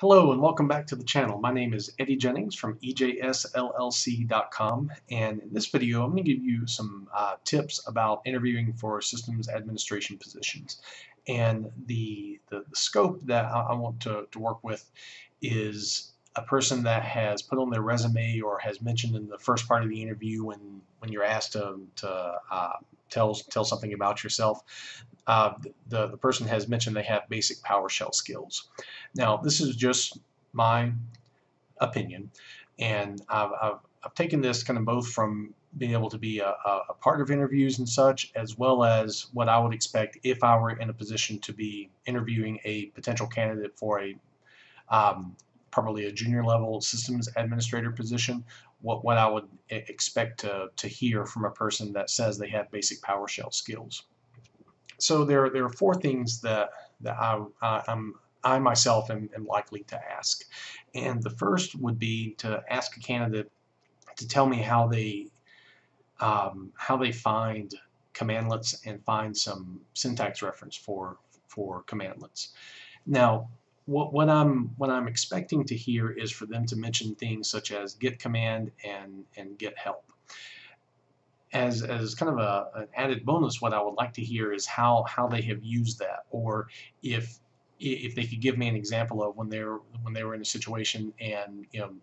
Hello and welcome back to the channel. My name is Eddie Jennings from EJSLLC.com and in this video I'm going to give you some uh, tips about interviewing for systems administration positions. And the, the, the scope that I, I want to, to work with is a person that has put on their resume or has mentioned in the first part of the interview when, when you're asked to, to uh, tell, tell something about yourself, uh, the, the person has mentioned they have basic PowerShell skills. Now, this is just my opinion, and I've, I've, I've taken this kind of both from being able to be a, a, part of interviews and such, as well as what I would expect if I were in a position to be interviewing a potential candidate for a um, probably a junior level systems administrator position, what, what I would expect to, to hear from a person that says they have basic PowerShell skills. So there, there are four things that, that I, I, am I myself am, am likely to ask. And the first would be to ask a candidate to tell me how they um, how they find commandlets and find some syntax reference for for commandlets. Now, what, what I'm what I'm expecting to hear is for them to mention things such as get command and and get help. As, as kind of a, an added bonus, what I would like to hear is how how they have used that, or if if they could give me an example of when they're when they were in a situation and you know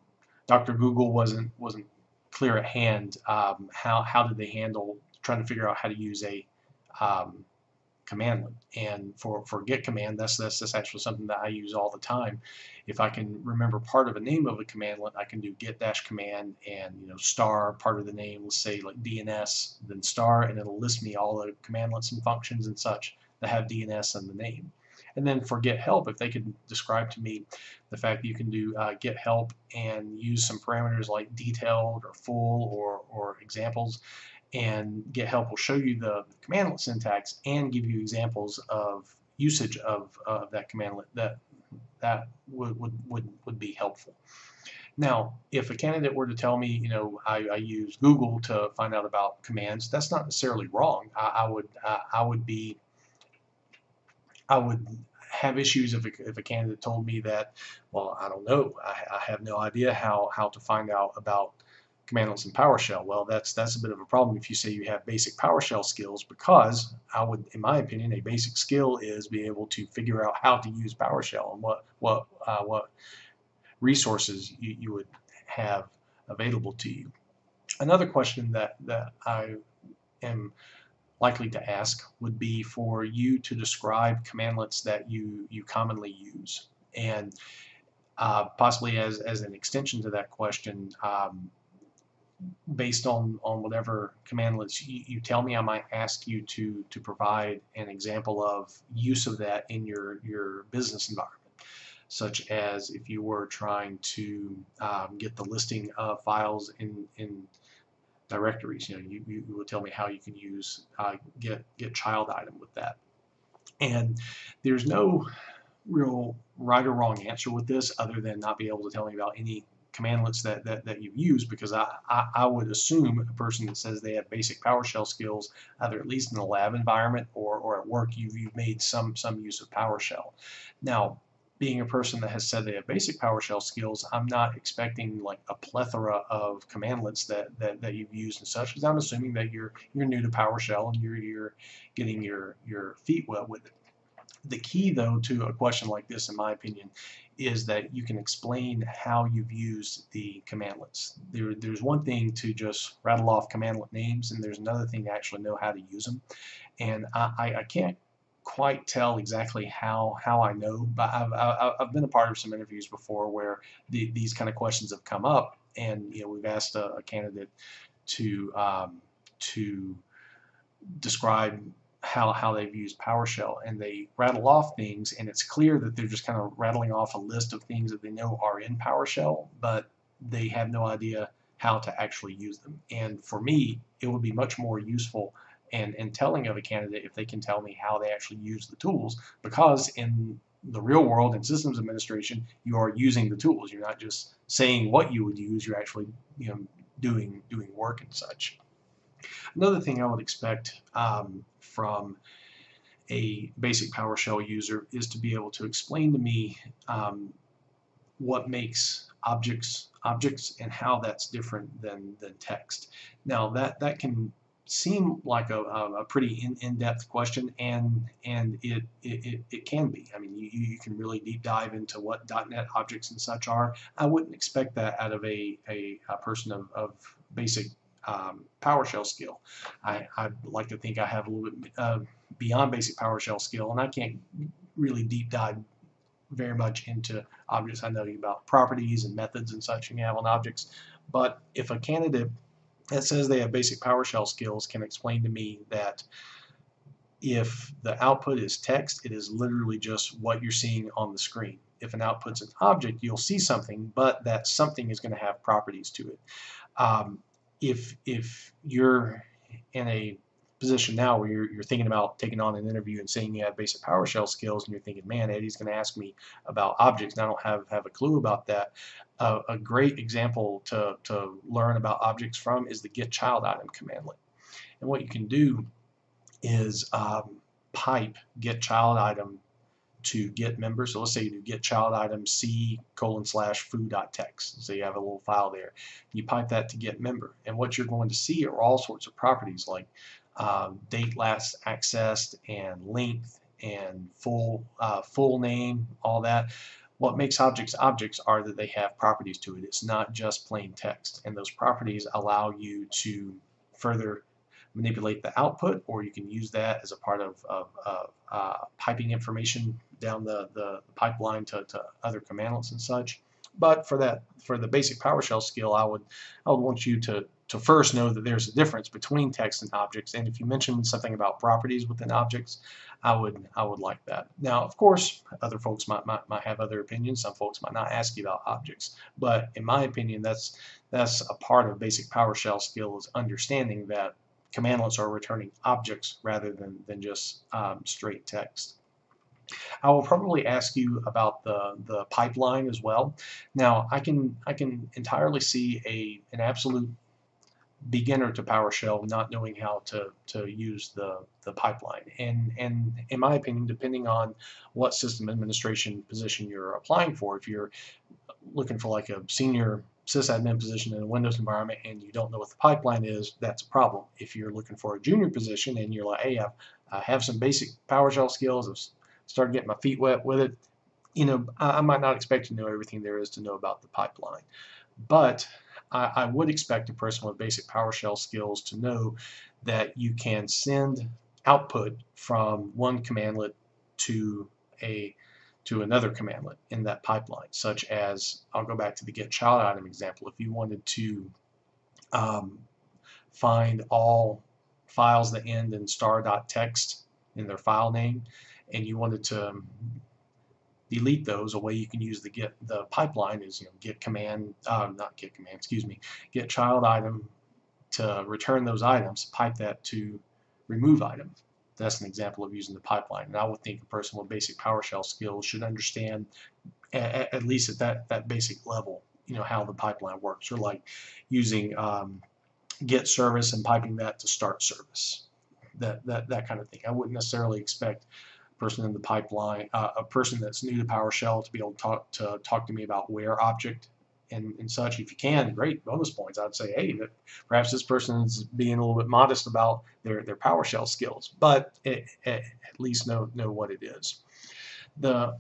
Dr. Google wasn't wasn't clear at hand, um, how how did they handle trying to figure out how to use a um, commandlet. And for, for get command, that's, that's, that's actually something that I use all the time. If I can remember part of a name of a commandlet, I can do get dash command and you know star part of the name, let's say like DNS, then star, and it'll list me all the commandlets and functions and such that have DNS in the name. And then for get help, if they could describe to me the fact that you can do uh, get help and use some parameters like detailed or full or, or examples, and get help will show you the commandlet syntax and give you examples of usage of, of that commandlet that that would, would, would, would be helpful. Now, if a candidate were to tell me, you know, I, I use Google to find out about commands, that's not necessarily wrong. I, I would I, I would be I would have issues if a, if a candidate told me that, well, I don't know, I, I have no idea how, how to find out about commandlets in PowerShell. Well, that's that's a bit of a problem if you say you have basic PowerShell skills because I would, in my opinion, a basic skill is be able to figure out how to use PowerShell and what what uh, what resources you, you would have available to you. Another question that that I am likely to ask would be for you to describe commandlets that you you commonly use and uh, possibly as, as an extension to that question um, based on, on whatever commandlets you, you tell me, I might ask you to, to provide an example of use of that in your, your business environment such as if you were trying to um, get the listing of files in, in directories. You know, you, you will tell me how you can use uh, get get child item with that. And there's no real right or wrong answer with this other than not be able to tell me about any commandlets that, that, that you've used because I, I, I, would assume a person that says they have basic PowerShell skills either at least in the lab environment or, or at work you've, you've made some some use of PowerShell. Now being a person that has said they have basic PowerShell skills, I'm not expecting like a plethora of commandlets that, that, that you've used and such because I'm assuming that you're you're new to PowerShell and you're you're getting your your feet wet with it. The key, though, to a question like this, in my opinion, is that you can explain how you've used the commandlets. There, there's one thing to just rattle off commandlet names, and there's another thing to actually know how to use them. And I, I can't quite tell exactly how how I know, but I've, I've been a part of some interviews before where the, these kind of questions have come up, and you know we've asked a, a candidate to um, to describe how, how they've used PowerShell and they rattle off things and it's clear that they're just kind of rattling off a list of things that they know are in PowerShell but they have no idea how to actually use them. And for me it would be much more useful and, and telling of a candidate if they can tell me how they actually use the tools because in the real world in systems administration you are using the tools. You're not just saying what you would use you're actually you know doing doing work and such Another thing I would expect um, from a basic PowerShell user is to be able to explain to me um, what makes objects objects and how that's different than than text. Now that that can seem like a, a, pretty in, in-depth question and and it, it, it can be. I mean you, you can really deep dive into what .NET objects and such are. I wouldn't expect that out of a, a, a person of, of basic um, PowerShell skill. I, I like to think I have a little bit uh, beyond basic PowerShell skill and I can't really deep dive very much into objects. I know about properties and methods and such you have on objects but if a candidate that says they have basic PowerShell skills can explain to me that if the output is text, it is literally just what you're seeing on the screen. If an output's an object, you'll see something, but that something is going to have properties to it. Um, if if you're in a position now where you're, you're thinking about taking on an interview and saying you have basic PowerShell skills and you're thinking, man, Eddie's going to ask me about objects and I don't have, have a clue about that. Uh, a great example to, to learn about objects from is the get child item commandlet. And what you can do is um, pipe get child item to get member. So let's say you do get child item c colon slash foo dot text. So you have a little file there. You pipe that to get member. And what you're going to see are all sorts of properties like um, date last accessed and length and full uh, full name, all that. What makes objects objects are that they have properties to it. It's not just plain text. And those properties allow you to further manipulate the output or you can use that as a part of, of, of uh, piping information down the, the pipeline to, to other commandlets and such. But for that, for the basic PowerShell skill, I would, I would want you to, to first know that there's a difference between text and objects. And if you mention something about properties within objects, I would, I would like that. Now, of course, other folks might, might, might have other opinions. Some folks might not ask you about objects. But in my opinion, that's, that's a part of basic PowerShell skill is understanding that commandlets are returning objects rather than, than just um, straight text. I will probably ask you about the, the pipeline as well. Now I can I can entirely see a an absolute beginner to PowerShell not knowing how to, to use the, the pipeline. And, and in my opinion, depending on what system administration position you're applying for, if you're looking for like a senior sysadmin position in a Windows environment and you don't know what the pipeline is, that's a problem. If you're looking for a junior position and you're like, hey, I've, I have some basic PowerShell skills, I've started getting my feet wet with it, you know, I, I might not expect to know everything there is to know about the pipeline. But I, I would expect a person with basic PowerShell skills to know that you can send output from one commandlet to a to another commandlet in that pipeline, such as, I'll go back to the get child item example, if you wanted to um, find all files that end in star.txt in their file name, and you wanted to um, delete those, a way you can use the get the pipeline is you know get command, uh, not get command, excuse me, get child item to return those items, pipe that to remove item. That's an example of using the pipeline. And I would think a person with basic PowerShell skills should understand, at, at least at that, that basic level, you know, how the pipeline works. Or like using um, get service and piping that to start service. That, that, that kind of thing. I wouldn't necessarily expect a person in the pipeline, uh, a person that's new to PowerShell to be able to talk to talk to me about where object and, and such. If you can, great bonus points. I'd say, hey, perhaps this person is being a little bit modest about their their PowerShell skills, but it, it, at least know know what it is. The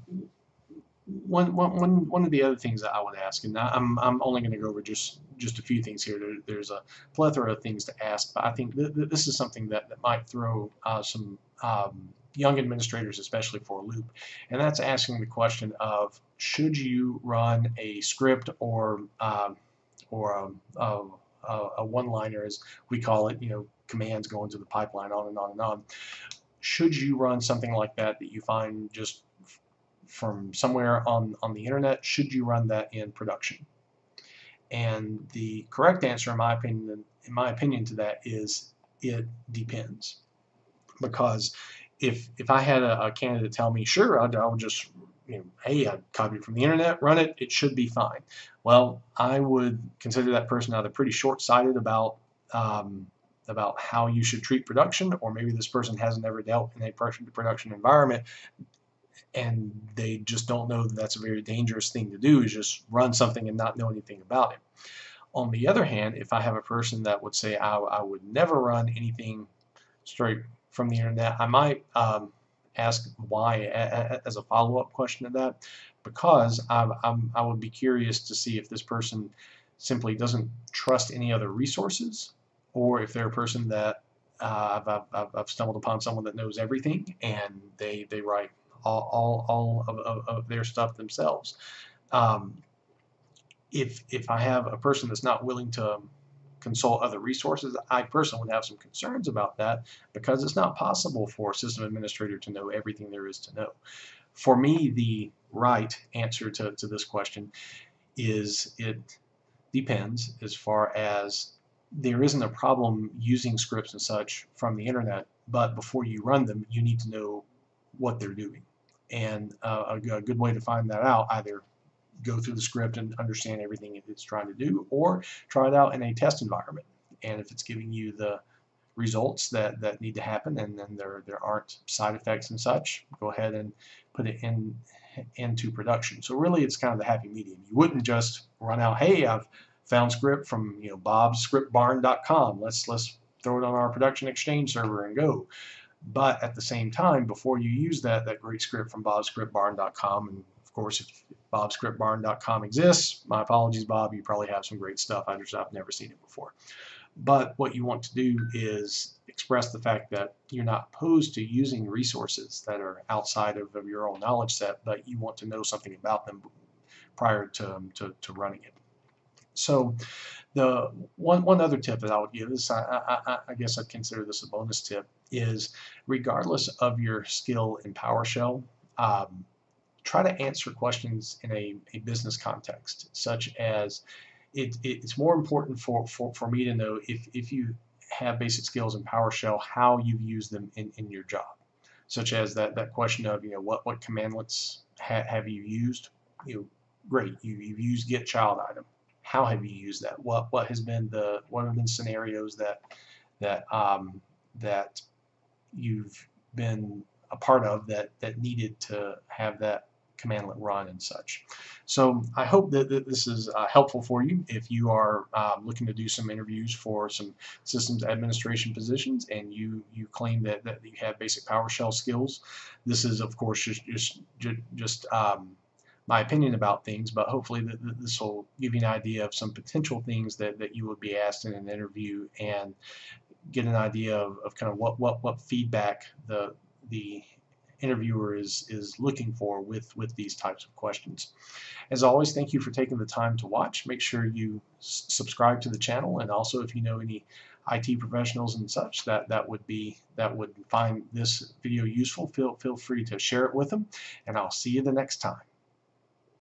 one, one, one of the other things that I would ask, and I'm, I'm only going to go over just, just a few things here. There, there's a plethora of things to ask, but I think th th this is something that, that might throw uh, some um, young administrators especially for loop. And that's asking the question of should you run a script or um, or a, a, a one-liner as we call it you know commands going to the pipeline on and on and on. Should you run something like that that you find just from somewhere on on the internet should you run that in production? And the correct answer in my opinion in my opinion to that is it depends. Because if if I had a, a candidate tell me, sure, I'd, I would just, you know, hey, I copied from the internet, run it, it should be fine. Well, I would consider that person either pretty short-sighted about um, about how you should treat production, or maybe this person hasn't ever dealt in a production environment and they just don't know that that's a very dangerous thing to do is just run something and not know anything about it. On the other hand, if I have a person that would say I, I would never run anything straight from the internet, I might um, ask why as a follow-up question to that because I, I'm, I would be curious to see if this person simply doesn't trust any other resources or if they're a person that uh, I've, I've, I've, stumbled upon someone that knows everything and they, they write all, all, all of, of, of their stuff themselves. Um, if, if I have a person that's not willing to consult other resources, I personally would have some concerns about that because it's not possible for a system administrator to know everything there is to know. For me, the right answer to, to this question is it depends as far as there isn't a problem using scripts and such from the internet, but before you run them, you need to know what they're doing. And uh, a, a, good way to find that out, either go through the script and understand everything it's trying to do, or try it out in a test environment. And if it's giving you the results that, that need to happen and then there, there aren't side effects and such, go ahead and put it in into production. So really it's kind of the happy medium. You wouldn't just run out, hey, I've found script from you know bobscriptbarn.com. Let's let's throw it on our production exchange server and go. But at the same time, before you use that that great script from bobscriptbarn.com, and course if bobscriptbarn.com exists, my apologies, Bob, you probably have some great stuff. I just I've never seen it before. But what you want to do is express the fact that you're not opposed to using resources that are outside of, of your own knowledge set, but you want to know something about them prior to, um, to, to running it. So the one, one other tip that I would give is, I, I, I guess I'd consider this a bonus tip, is regardless of your skill in PowerShell, um, try to answer questions in a, a business context, such as it, it's more important for, for, for me to know if, if you have basic skills in PowerShell, how you've used them in, in your job. Such as that, that question of, you know, what, what commandlets ha have you used? You know, great, you, you've used get child item. How have you used that? What what has been the what have been scenarios that that um, that you've been a part of that that needed to have that commandlet run and such. So I hope that, that this is uh, helpful for you if you are uh, looking to do some interviews for some systems administration positions and you you claim that, that you have basic PowerShell skills. This is of course just just just um, my opinion about things, but hopefully th th this will give you an idea of some potential things that, that you would be asked in an interview and get an idea of, of kind of what, what, what feedback the the interviewer is, is looking for with, with these types of questions. As always, thank you for taking the time to watch. Make sure you subscribe to the channel and also if you know any IT professionals and such that that would be that would find this video useful feel feel free to share it with them and I'll see you the next time